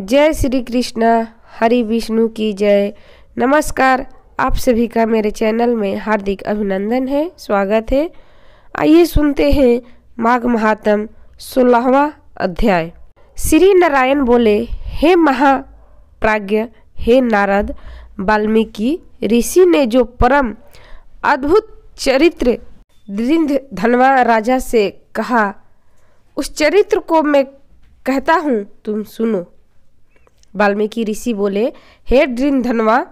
जय श्री कृष्णा, हरि विष्णु की जय। नमस्कार, आप सभी का मेरे चैनल में हार्दिक अभिनंदन है, स्वागत है। आइए सुनते हैं माघ महात्म सोलहवा अध्याय। श्री नारायण बोले, हे महाप्राज्ञ, हे नारद, वाल्मीकि, ऋषि ने जो परम अद्भुत चरित्र दृंध धनवा राजा से कहा, उस चरित्र को मैं कहता हूँ, तुम सुनो। वाल्मीकि ऋषि बोले, हे ड्रिन धनवा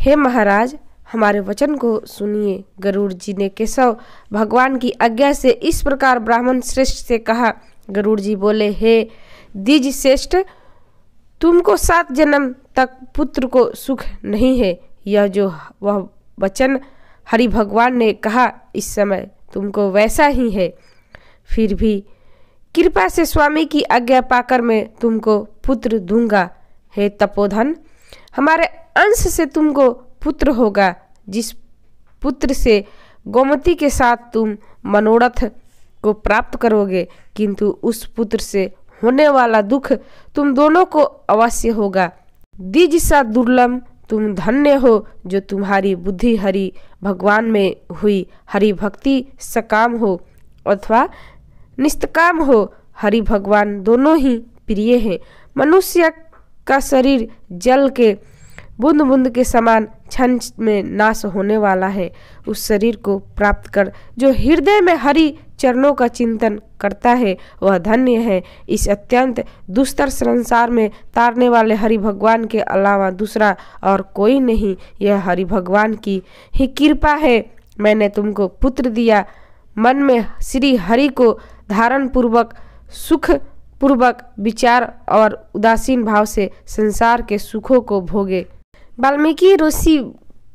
हे महाराज, हमारे वचन को सुनिए। गरुड़ जी ने केशव भगवान की आज्ञा से इस प्रकार ब्राह्मण श्रेष्ठ से कहा। गरुड़ जी बोले, हे दिज श्रेष्ठ, तुमको सात जन्म तक पुत्र को सुख नहीं है। यह जो वह वचन हरि भगवान ने कहा, इस समय तुमको वैसा ही है। फिर भी कृपा से स्वामी की आज्ञा पाकर मैं तुमको पुत्र दूँगा। हे तपोधन, हमारे अंश से तुमको पुत्र होगा, जिस पुत्र से गोमती के साथ तुम मनोरथ को प्राप्त करोगे, किंतु उस पुत्र से होने वाला दुख तुम दोनों को अवश्य होगा। द्विज सा दुर्लभ तुम धन्य हो, जो तुम्हारी बुद्धि हरि भगवान में हुई हरि भक्ति सकाम हो, अथवा निस्तकाम हो, हरि भगवान दोनों ही प्रिय हैं। मनुष्य का शरीर जल के बूंद बूंद के समान क्षण में नाश होने वाला है। उस शरीर को प्राप्त कर जो हृदय में हरि चरणों का चिंतन करता है, वह धन्य है। इस अत्यंत दुस्तर संसार में तारने वाले हरि भगवान के अलावा दूसरा और कोई नहीं। यह हरि भगवान की ही कृपा है। मैंने तुमको पुत्र दिया। मन में श्री हरि को धारण पूर्वक सुख पूर्वक विचार और उदासीन भाव से संसार के सुखों को भोगे। वाल्मीकि ऋषि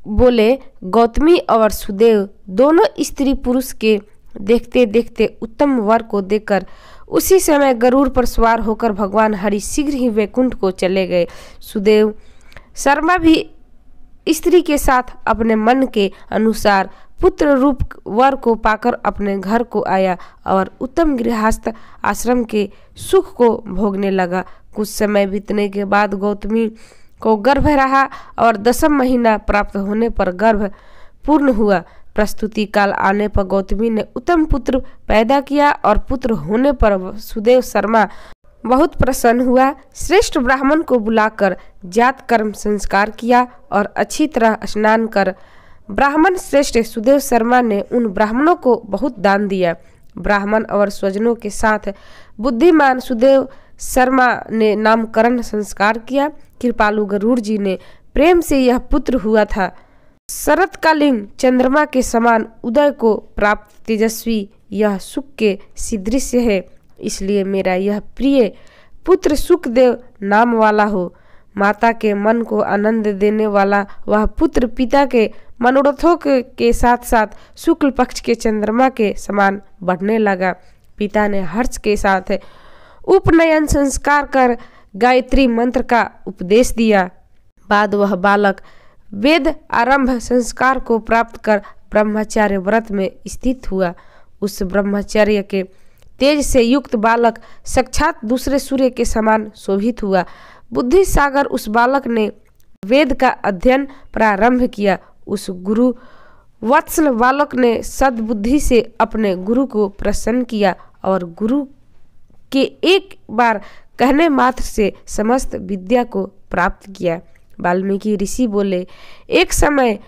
बोले, गौतमी और सुदेव दोनों स्त्री पुरुष के देखते देखते उत्तम वर को देकर उसी समय गरुड़ पर सवार होकर भगवान हरि शीघ्र ही वैकुंठ को चले गए। सुदेव शर्मा भी स्त्री के साथ अपने मन के अनुसार पुत्र रूप वर को पाकर अपने घर को आया और उत्तम गृहस्थ आश्रम के सुख को भोगने लगा। कुछ समय बीतने के बाद गौतमी को गर्भ रहा और दसम महीना प्राप्त होने पर गर्भ पूर्ण हुआ। प्रस्तुति काल आने पर गौतमी ने उत्तम पुत्र पैदा किया और पुत्र होने पर सुदेव शर्मा बहुत प्रसन्न हुआ। श्रेष्ठ ब्राह्मण को बुलाकर जात कर्म संस्कार किया और अच्छी तरह स्नान कर ब्राह्मण श्रेष्ठ सुदेव शर्मा ने उन ब्राह्मणों को बहुत दान दिया। ब्राह्मण और स्वजनों के साथ बुद्धिमान सुदेव शर्मा ने नामकरण संस्कार किया। कृपालु गरुड़ जी ने प्रेम से यह पुत्र हुआ था। शरतकालीन चंद्रमा के समान उदय को प्राप्त तेजस्वी, यह सुख के सिदृश्य है। इसलिए मेरा यह प्रिय पुत्र सुखदेव नाम वाला हो। माता के मन को आनंद देने वाला वह पुत्र पिता के मनोरथों के साथ साथ शुक्ल पक्ष के चंद्रमा के समान बढ़ने लगा। पिता ने हर्ष के साथ उपनयन संस्कार कर गायत्री मंत्र का उपदेश दिया। बाद वह बालक वेद आरंभ संस्कार को प्राप्त कर ब्रह्मचार्य व्रत में स्थित हुआ। उस ब्रह्मचर्य के तेज से युक्त बालक, साक्षात दूसरे सूर्य के समान शोभित हुआ। बुद्धि सागर उस बालक ने वेद का अध्ययन प्रारंभ किया। उस गुरु वत्सल बालक ने सद्बुद्धि से अपने गुरु को प्रसन्न किया और गुरु के एक बार कहने मात्र से समस्त विद्या को प्राप्त किया। वाल्मीकि ऋषि बोले, एक समय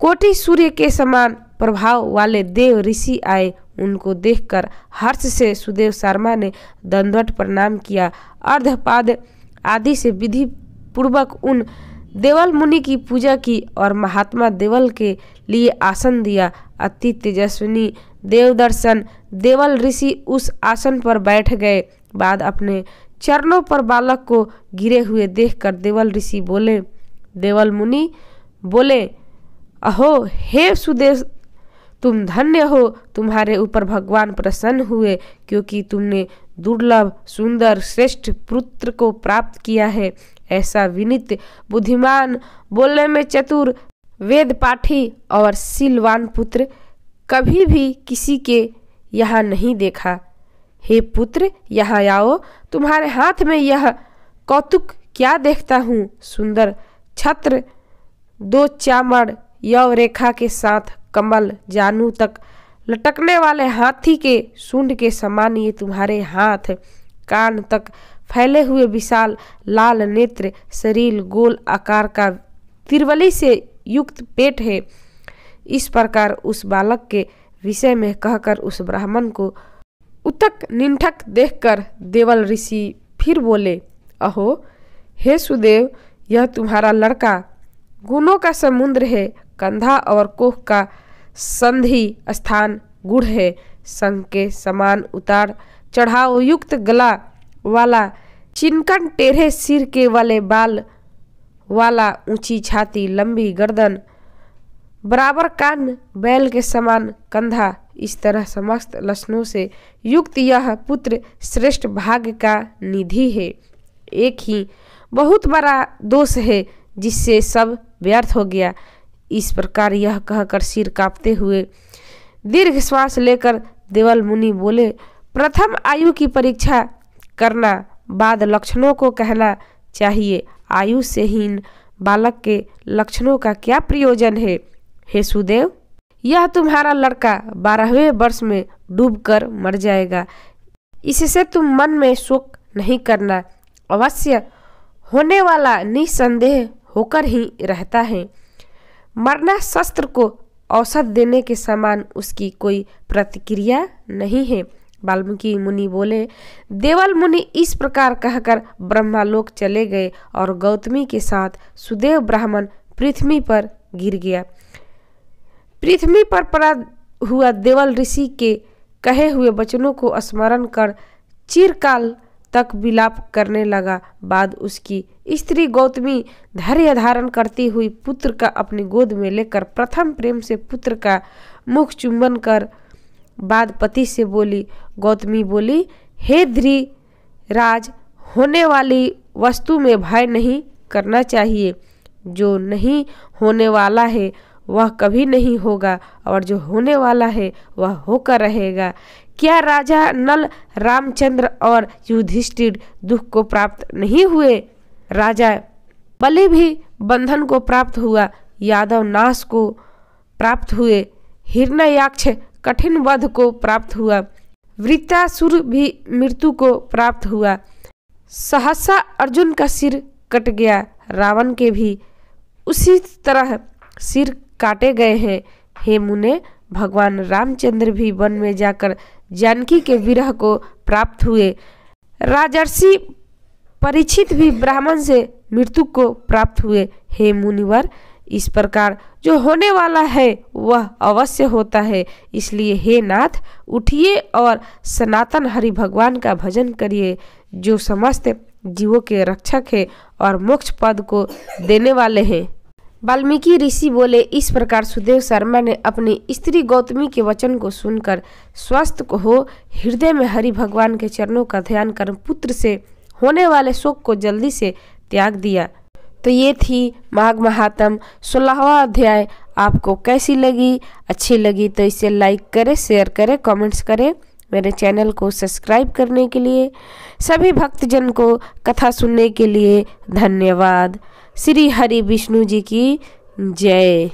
कोटि सूर्य के समान प्रभाव वाले देव ऋषि आए उनको देखकर हर्ष से सुदेव शर्मा ने दंडवट प्रणाम किया। अर्धपाद आदि से विधि पूर्वक उन देवल मुनि की पूजा की और महात्मा देवल के लिए आसन दिया। अति तेजस्विनी देवदर्शन देवल ऋषि उस आसन पर बैठ गए। बाद अपने चरणों पर बालक को गिरे हुए देखकर देवल ऋषि बोले, देवल मुनि, बोले, अहो, हे सुदेव तुम धन्य हो, तुम्हारे ऊपर भगवान प्रसन्न हुए, क्योंकि तुमने दुर्लभ, सुंदर, श्रेष्ठ पुत्र को प्राप्त किया है। ऐसा विनित, बुद्धिमान, बोलने में चतुर, वेद पाठी और सिलवान पुत्र कभी भी किसी के यहाँ नहीं देखा। हे पुत्र, यहाँ आओ, तुम्हारे हाथ में यह कौतुक क्या देखता हूँ? सुंदर छत्र, दो चामड़ यव रेखा के साथ कमल जानू तक। लटकने वाले हाथी के सूंड के समान ये तुम्हारे हाथ। कान तक फैले हुए विशाल लाल नेत्र शरीर गोल आकार का तिरवली से युक्त पेट है। इस प्रकार उस बालक के विषय में कहकर उस ब्राह्मण को उतक निंठक देखकर देवल ऋषि फिर बोले, अहो, हे सुदेव, यह तुम्हारा लड़का गुणों का समुद्र है। कंधा और कोह का संधि स्थान गुड़ है। संग के समान उतार चढ़ाव युक्त गला वाला, चिनकन टेढ़े सिर के वाले बाल वाला ऊँची छाती लंबी गर्दन, बराबर कान बैल के समान कंधा। इस तरह समस्त लक्षणों से युक्त यह पुत्र श्रेष्ठ भाग्य का निधि है। एक ही बहुत बड़ा दोष है जिससे सब व्यर्थ हो गया। इस प्रकार यह कहकर सिर कांपते हुए, दीर्घ श्वास लेकर देवल मुनि बोले, प्रथम आयु की परीक्षा करना बाद लक्षणों को कहना चाहिए। आयु से हीन बालक के लक्षणों का क्या प्रयोजन है? हे सुदेव, यह तुम्हारा लड़का बारहवें वर्ष में डूबकर मर जाएगा। इससे तुम मन में शोक नहीं करना। अवश्य होने वाला निसंदेह होकर ही रहता है। मरना शस्त्र को औसत देने के समान उसकी कोई प्रतिक्रिया नहीं है। वाल्मीकि मुनि बोले, देवल मुनि इस प्रकार कहकर ब्रह्मालोक चले गए और गौतमी के साथ सुदेव ब्राह्मण पृथ्वी पर गिर गया। पृथ्वी पर पड़ा हुआ देवल ऋषि के कहे हुए वचनों को स्मरण कर चिरकाल तक विलाप करने लगा। बाद उसकी स्त्री गौतमी धैर्य धारण करती हुई पुत्र का अपनी गोद में लेकर प्रथम प्रेम से पुत्र का मुख चुंबन कर बाद पति से बोली, गौतमी बोली, हे ध्री राज होने वाली वस्तु में भय नहीं करना चाहिए। जो नहीं होने वाला है, वह कभी नहीं होगा, और जो होने वाला है, वह होकर रहेगा। क्या राजा नल रामचंद्र और युधिष्ठिर दुख को प्राप्त नहीं हुए? राजा बलि भी बंधन को प्राप्त हुआ, यादव नाश को प्राप्त हुए हिरण्ययाक्ष कठिन वध को प्राप्त हुआ, वृत्तासुर भी मृत्यु को प्राप्त हुआ। सहसा अर्जुन का सिर कट गया, रावण के भी उसी तरह सिर काटे गए हैं। हे मुने, भगवान रामचंद्र भी वन में जाकर जानकी के विरह को प्राप्त हुए। राजर्षि परीक्षित भी ब्राह्मण से मृत्यु को प्राप्त हुए। हे मुनिवर, इस प्रकार जो होने वाला है, वह अवश्य होता है। इसलिए हे नाथ, उठिए और सनातन हरि भगवान का भजन करिए, जो समस्त जीवों के रक्षक है और मोक्ष पद को देने वाले हैं। वाल्मीकि ऋषि बोले, इस प्रकार सुदेव शर्मा ने अपनी स्त्री गौतमी के वचन को सुनकर स्वस्थ हो, हृदय में हरि भगवान के चरणों का ध्यान कर पुत्र से होने वाले शोक को जल्दी से त्याग दिया। तो ये थी माघ महात्म सोलहवा अध्याय। आपको कैसी लगी? अच्छी लगी तो इसे लाइक करें, शेयर करें, कमेंट्स करें मेरे चैनल को सब्सक्राइब करने के लिए। सभी भक्तजन को कथा सुनने के लिए धन्यवाद। श्री हरि विष्णु जी की जय।